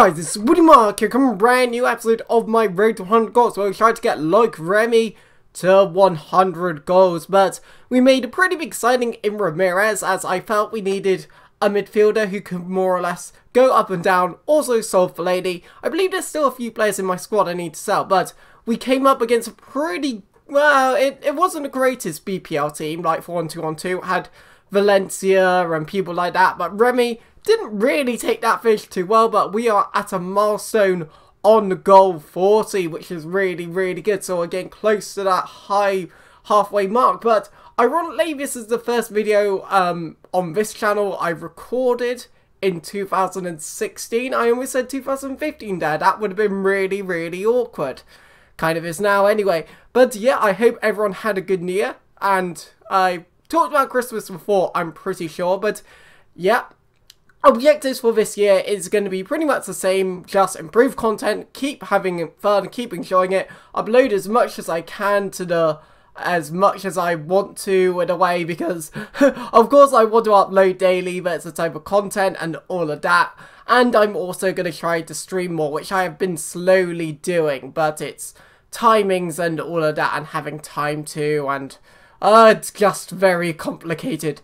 guys, it's Woody Mark here, coming brand new episode of my Road to 100 goals, where we tried to get Loic Remy to 100 goals, but we made a pretty big signing in Ramirez, as I felt we needed a midfielder who could more or less go up and down, also solve for Lady. I believe there's still a few players in my squad I need to sell, but we came up against a pretty, well, it, it wasn't the greatest BPL team, like 4-1-2-1-2, had Valencia and people like that, but Remy didn't really take that fish too well, but we are at a milestone on the goal 40, which is really, really good. So we're getting close to that high halfway mark. But ironically, this is the first video um, on this channel I recorded in 2016. I almost said 2015 there. That would have been really, really awkward. Kind of is now anyway. But yeah, I hope everyone had a good year. And I talked about Christmas before, I'm pretty sure. But yeah, Objectives for this year is going to be pretty much the same, just improve content, keep having fun, keep enjoying it, upload as much as I can to the as much as I want to in a way because of course I want to upload daily but it's a type of content and all of that and I'm also going to try to stream more which I have been slowly doing but it's timings and all of that and having time to and uh, it's just very complicated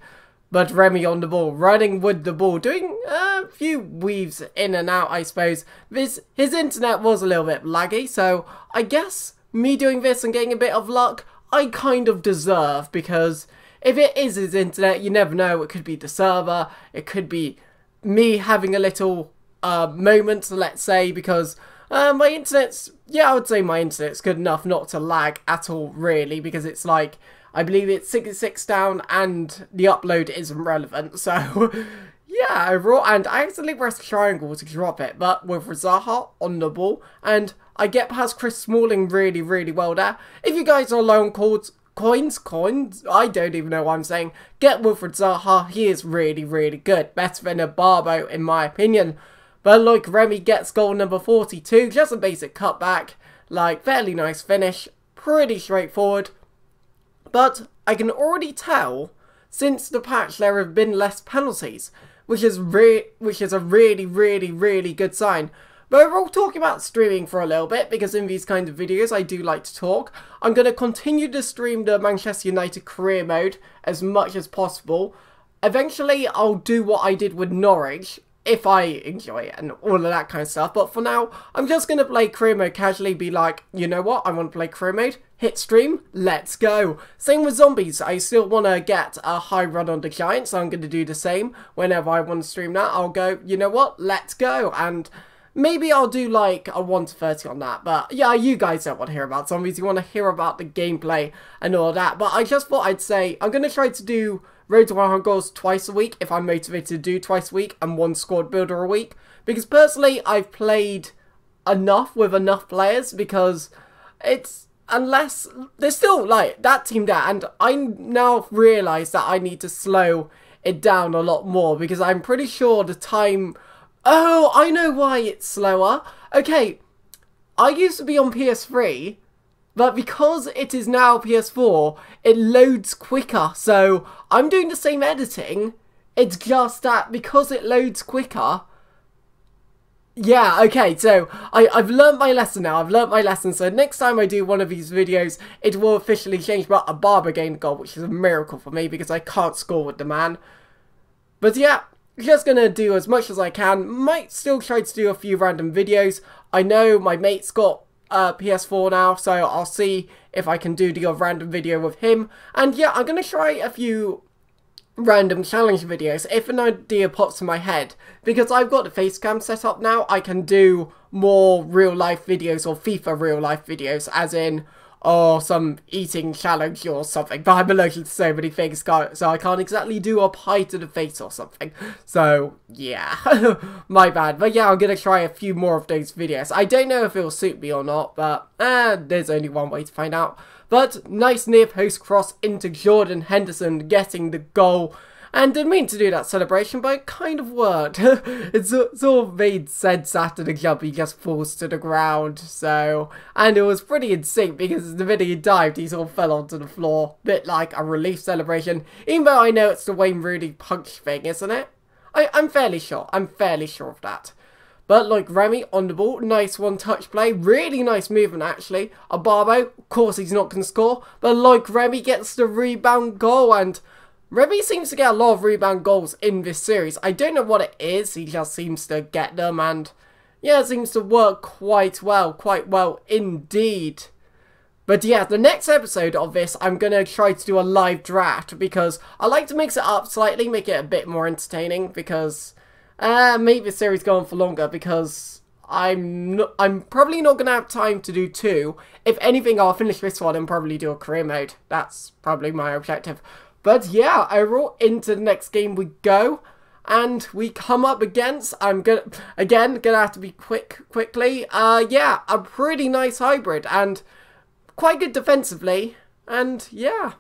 but Remy on the ball, running with the ball, doing a few weaves in and out, I suppose. This His internet was a little bit laggy, so I guess me doing this and getting a bit of luck, I kind of deserve, because if it is his internet, you never know, it could be the server, it could be me having a little uh, moment, let's say, because uh, my internet's, yeah, I would say my internet's good enough not to lag at all, really, because it's like, I believe it's 66 down and the upload isn't relevant. So, yeah, overall. And I accidentally pressed triangle to drop it, but with Zaha on the ball. And I get past Chris Smalling really, really well there. If you guys are low on coins, coins, coins, I don't even know what I'm saying. Get Wilfried Zaha, he is really, really good. Better than Ibarbo, in my opinion. But look, Remy gets goal number 42, just a basic cutback. Like, fairly nice finish, pretty straightforward. But I can already tell since the patch there have been less penalties, which is re which is a really, really, really good sign. But we're all talking about streaming for a little bit, because in these kind of videos I do like to talk. I'm going to continue to stream the Manchester United career mode as much as possible. Eventually I'll do what I did with Norwich, if I enjoy it and all of that kind of stuff. But for now, I'm just going to play career mode casually, be like, you know what, I want to play career mode, hit stream, let's go. Same with zombies, I still want to get a high run on the giants, so I'm going to do the same. Whenever I want to stream that, I'll go, you know what, let's go. And maybe I'll do like a 1 to 30 on that. But yeah, you guys don't want to hear about zombies, you want to hear about the gameplay and all that. But I just thought I'd say, I'm going to try to do Road to 100 goals twice a week if I'm motivated to do twice a week and one squad builder a week. Because personally, I've played enough with enough players because it's unless there's still like that team there and I now realise that I need to slow it down a lot more because I'm pretty sure the time oh I know why it's slower okay I used to be on PS3 but because it is now PS4, it loads quicker. So I'm doing the same editing. It's just that because it loads quicker. Yeah, okay, so I, I've learned my lesson now. I've learned my lesson. So next time I do one of these videos, it will officially change. But Ibarbo gained goal, which is a miracle for me because I can't score with the man. But yeah, just gonna do as much as I can. Might still try to do a few random videos. I know my mate's got uh, PS4 now, so I'll see if I can do the random video with him. And yeah, I'm going to try a few random challenge videos if an idea pops in my head. Because I've got the face cam set up now, I can do more real life videos or FIFA real life videos, as in or some eating challenge or something. But I'm allergic to so many things, so I can't exactly do a pie to the face or something. So, yeah, my bad. But yeah, I'm going to try a few more of those videos. I don't know if it'll suit me or not, but eh, there's only one way to find out. But nice near post cross into Jordan Henderson getting the goal and didn't mean to do that celebration, but it kind of worked. it sort of made sense after the jump, he just falls to the ground, so... And it was pretty in sync, because the minute he dived, he sort of fell onto the floor. Bit like a relief celebration, even though I know it's the Wayne Rooney punch thing, isn't it? I, I'm fairly sure, I'm fairly sure of that. But Loic Remy on the ball, nice one touch play, really nice movement actually. Ibarbo, of course he's not going to score, but Loic Remy gets the rebound goal and Remy seems to get a lot of rebound goals in this series. I don't know what it is, he just seems to get them and yeah, it seems to work quite well, quite well indeed. But yeah, the next episode of this, I'm going to try to do a live draft because I like to mix it up slightly, make it a bit more entertaining because uh, maybe the series go on for longer because I'm I'm probably not going to have time to do two. If anything, I'll finish this one and probably do a career mode. That's probably my objective. But yeah, overall, into the next game we go. And we come up against, I'm gonna, again, gonna have to be quick, quickly. Uh, yeah, a pretty nice hybrid. And quite good defensively, and yeah.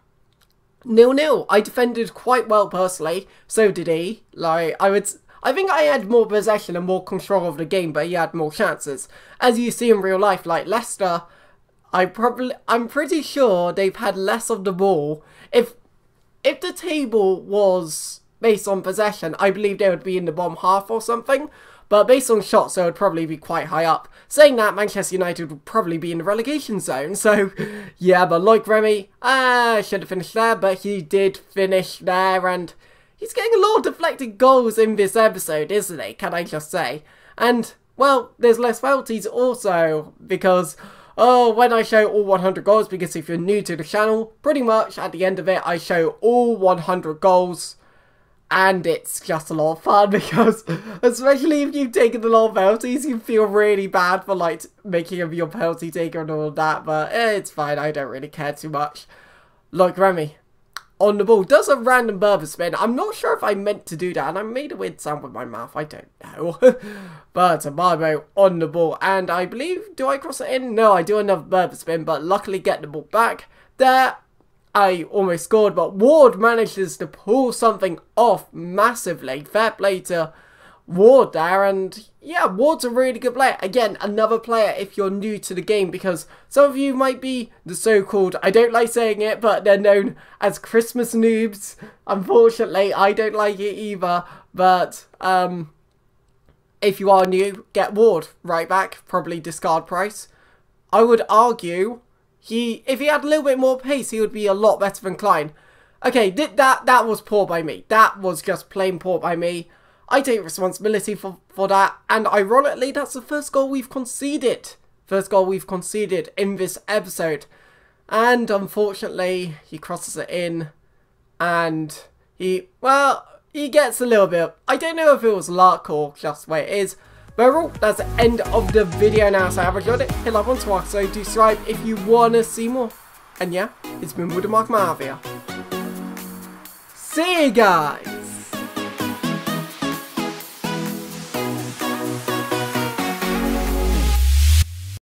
Nil-nil. I defended quite well personally, so did he. Like, I would... I think I had more possession and more control of the game, but he had more chances. As you see in real life, like Leicester, I probably, I'm pretty sure they've had less of the ball. If, if the table was based on possession, I believe they would be in the bottom half or something. But based on shots, they would probably be quite high up. Saying that, Manchester United would probably be in the relegation zone. So, yeah, but Loic Remy, ah, uh, should have finished there, but he did finish there. And he's getting a lot of deflected goals in this episode, isn't he? Can I just say? And, well, there's less penalties also, because... Oh, when I show all 100 goals, because if you're new to the channel, pretty much at the end of it, I show all 100 goals. And it's just a lot of fun because especially if you've taken a lot of penalties you feel really bad for like making him your penalty taker and all that but eh, it's fine I don't really care too much. Like Remy on the ball. Does a random Berber spin I'm not sure if I meant to do that and I made a weird sound with my mouth. I don't know. But Ibarbo on the ball and I believe do I cross it in? No I do another Berber spin but luckily get the ball back. There I almost scored, but Ward manages to pull something off massively. Fair play to Ward there, and yeah, Ward's a really good player. Again, another player if you're new to the game, because some of you might be the so-called, I don't like saying it, but they're known as Christmas noobs. Unfortunately, I don't like it either, but um, if you are new, get Ward right back, probably discard price. I would argue he, if he had a little bit more pace, he would be a lot better than Clyne. Okay, that that was poor by me. That was just plain poor by me. I take responsibility for, for that. And ironically, that's the first goal we've conceded. First goal we've conceded in this episode. And unfortunately, he crosses it in. And he, well, he gets a little bit, I don't know if it was luck or just the way it is. But overall, that's the end of the video now. So have enjoyed it. Hit like once more, so do subscribe if you want to see more. And yeah, it's been Woodermark Mafia. See you guys!